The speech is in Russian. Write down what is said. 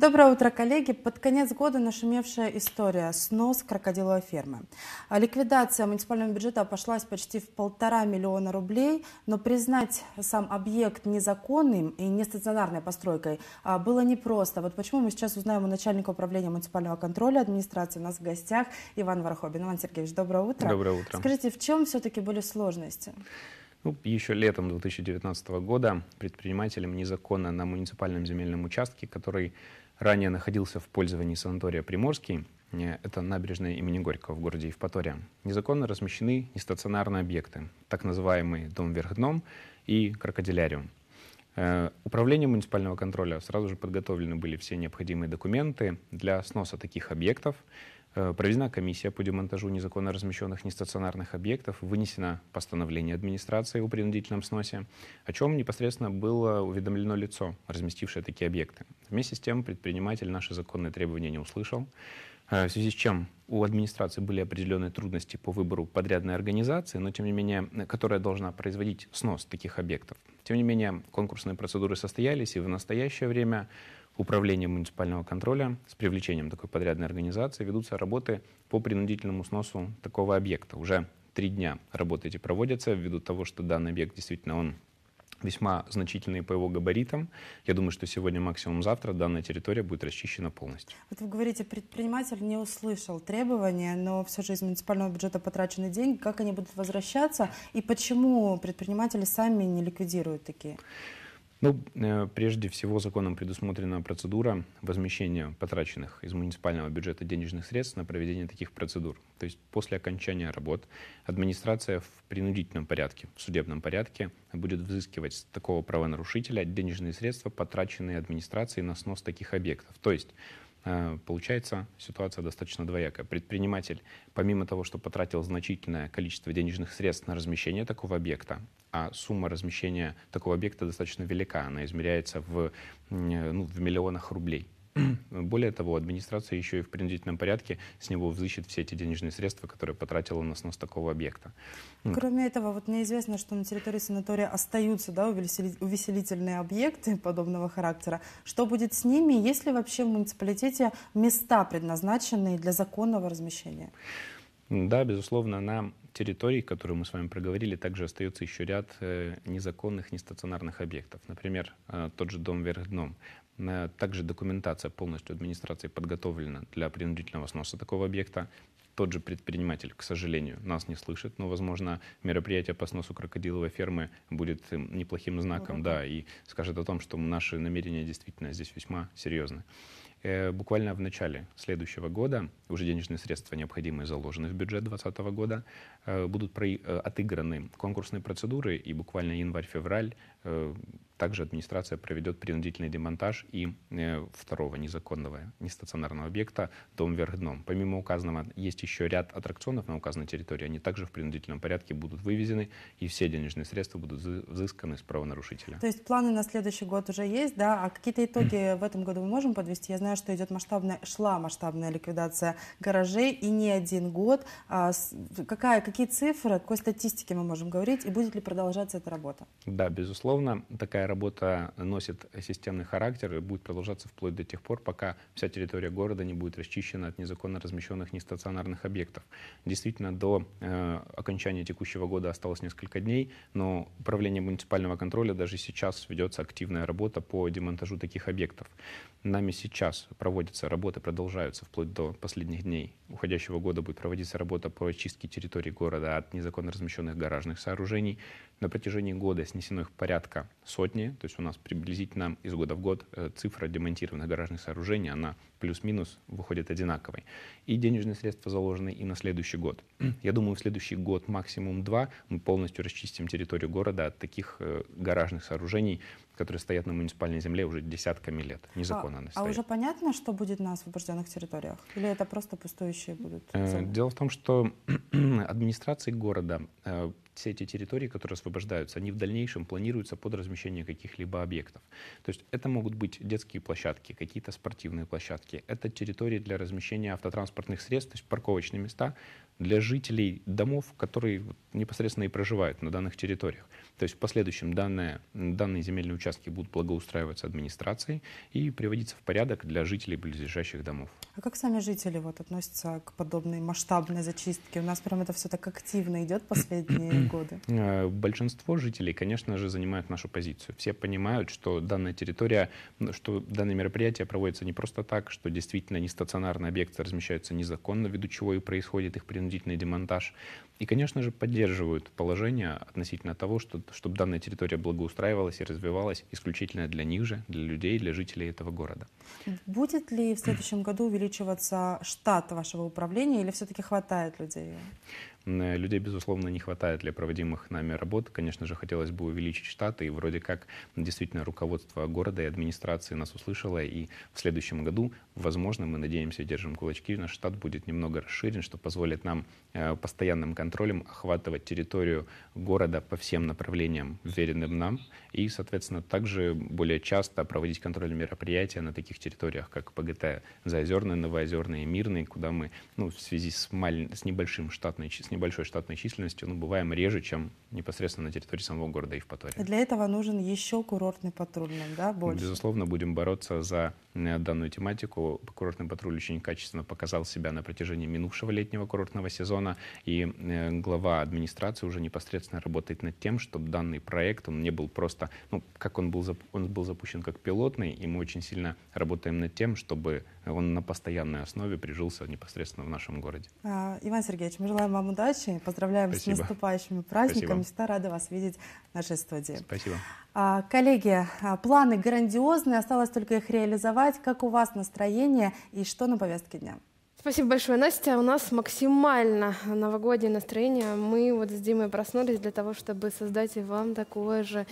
Доброе утро, коллеги. Под конец года нашумевшая история «Снос крокодиловой фермы». А ликвидация муниципального бюджета обошлась почти в полтора миллиона рублей, но признать сам объект незаконным и нестационарной постройкой а, было непросто. Вот почему мы сейчас узнаем у начальника управления муниципального контроля администрации. У нас в гостях Иван Вархобин. Иван Сергеевич, доброе утро. Доброе утро. Скажите, в чем все-таки были сложности? Ну, еще летом 2019 года предпринимателям незаконно на муниципальном земельном участке, который ранее находился в пользовании санатория «Приморский», э, это набережная имени Горького в городе Евпатория, незаконно размещены нестационарные объекты, так называемый дом вверх дном и крокодиляриум. Э, Управлением муниципального контроля сразу же подготовлены были все необходимые документы для сноса таких объектов. Э, проведена комиссия по демонтажу незаконно размещенных нестационарных объектов, вынесено постановление администрации о принудительном сносе, о чем непосредственно было уведомлено лицо, разместившее такие объекты. Вместе с тем предприниматель наши законные требования не услышал, э, в связи с чем у администрации были определенные трудности по выбору подрядной организации, но тем не менее, которая должна производить снос таких объектов. Тем не менее, конкурсные процедуры состоялись, и в настоящее время Управлением муниципального контроля с привлечением такой подрядной организации ведутся работы по принудительному сносу такого объекта. Уже три дня работы эти проводятся ввиду того, что данный объект действительно он весьма значительный по его габаритам. Я думаю, что сегодня, максимум завтра, данная территория будет расчищена полностью. Вот вы говорите, предприниматель не услышал требования, но все же из муниципального бюджета потрачены деньги. Как они будут возвращаться и почему предприниматели сами не ликвидируют такие? Ну, э, прежде всего, законом предусмотрена процедура возмещения потраченных из муниципального бюджета денежных средств на проведение таких процедур. То есть после окончания работ администрация в принудительном порядке, в судебном порядке будет взыскивать с такого правонарушителя денежные средства, потраченные администрацией на снос таких объектов. То есть Э, получается ситуация достаточно двоякая. Предприниматель, помимо того, что потратил значительное количество денежных средств на размещение такого объекта, а сумма размещения такого объекта достаточно велика, она измеряется в, ну, в миллионах рублей – более того, администрация еще и в принудительном порядке с него взыщет все эти денежные средства, которые потратила на снос такого объекта. Кроме этого, вот мне известно, что на территории санатория остаются да, увеселительные объекты подобного характера. Что будет с ними? Есть ли вообще в муниципалитете места, предназначенные для законного размещения? Да, безусловно, на территории, которую мы с вами проговорили, также остается еще ряд э, незаконных, нестационарных объектов. Например, э, тот же дом вверх дном. Также документация полностью администрации подготовлена для принудительного сноса такого объекта. Тот же предприниматель, к сожалению, нас не слышит, но, возможно, мероприятие по сносу крокодиловой фермы будет неплохим знаком, ну, да, и скажет о том, что наши намерения действительно здесь весьма серьезны. Э, буквально в начале следующего года уже денежные средства, необходимые, заложены в бюджет 2020 года, э, будут э, отыграны конкурсные процедуры, и буквально январь-февраль также администрация проведет принудительный демонтаж и э, второго незаконного нестационарного объекта «Дом вверх дном». Помимо указанного, есть еще ряд аттракционов на указанной территории. Они также в принудительном порядке будут вывезены, и все денежные средства будут взысканы с правонарушителя. То есть планы на следующий год уже есть, да? А какие-то итоги в этом году мы можем подвести? Я знаю, что идет масштабная, шла масштабная ликвидация гаражей, и не один год. А какая, какие цифры, какой статистики мы можем говорить, и будет ли продолжаться эта работа? Да, безусловно, такая работа носит системный характер и будет продолжаться вплоть до тех пор, пока вся территория города не будет расчищена от незаконно размещенных нестационарных объектов. Действительно, до э, окончания текущего года осталось несколько дней, но управление муниципального контроля даже сейчас ведется активная работа по демонтажу таких объектов. Нами сейчас проводятся работы, продолжаются вплоть до последних дней уходящего года будет проводиться работа по очистке территории города от незаконно размещенных гаражных сооружений. На протяжении года снесено их порядка сотни, то есть у нас приблизительно из года в год э, цифра демонтированных гаражных сооружений, она плюс-минус выходит одинаковой. И денежные средства заложены и на следующий год. Я думаю, в следующий год, максимум два, мы полностью расчистим территорию города от таких э, гаражных сооружений, которые стоят на муниципальной земле уже десятками лет. Незаконно а, они стоят. А уже понятно, что будет на освобожденных территориях? Или это просто пустующие будут? Э, дело в том, что администрации города э, все эти территории, которые освобождаются, они в дальнейшем планируются под размещение каких-либо объектов. То есть это могут быть детские площадки, какие-то спортивные площадки. Это территории для размещения автотранспортных средств, то есть парковочные места для жителей домов, которые непосредственно и проживают на данных территориях. То есть в последующем данные, данные земельные участки участки будут благоустраиваться администрацией и приводиться в порядок для жителей близлежащих домов. А как сами жители вот относятся к подобной масштабной зачистке? У нас прям это все так активно идет последние годы. Э, большинство жителей, конечно же, занимают нашу позицию. Все понимают, что данная территория, что данное мероприятие проводится не просто так, что действительно нестационарные объекты размещаются незаконно, ввиду чего и происходит их принудительный демонтаж. И, конечно же, поддерживают положение относительно того, что, чтобы данная территория благоустраивалась и развивалась исключительно для них же, для людей, для жителей этого города. Будет ли в следующем году увеличиваться штат вашего управления или все-таки хватает людей? Людей, безусловно, не хватает для проводимых нами работ. Конечно же, хотелось бы увеличить штаты, и вроде как действительно руководство города и администрации нас услышало, и в следующем году, возможно, мы надеемся, держим кулачки, наш штат будет немного расширен, что позволит нам э, постоянным контролем охватывать территорию города по всем направлениям, веренным нам, и, соответственно, также более часто проводить контрольные мероприятия на таких территориях, как ПГТ Заозерный, Новоозерный и Мирный, куда мы ну, в связи с, маль... с небольшим штатной численностью небольшой штатной численностью, ну, бываем реже, чем непосредственно на территории самого города Евпатория. Для этого нужен еще курортный патруль, да, больше? Безусловно, будем бороться за э, данную тематику. Курортный патруль очень качественно показал себя на протяжении минувшего летнего курортного сезона, и э, глава администрации уже непосредственно работает над тем, чтобы данный проект, он не был просто, ну, как он был, он был запущен как пилотный, и мы очень сильно работаем над тем, чтобы он на постоянной основе прижился непосредственно в нашем городе. А, Иван Сергеевич, мы желаем вам удачи, поздравляем Спасибо. с наступающими праздниками. Всегда рада вас видеть в нашей студии. Спасибо. А, коллеги, а, планы грандиозные, осталось только их реализовать. Как у вас настроение и что на повестке дня? Спасибо большое, Настя. У нас максимально новогоднее настроение. Мы вот с Димой проснулись для того, чтобы создать вам такое же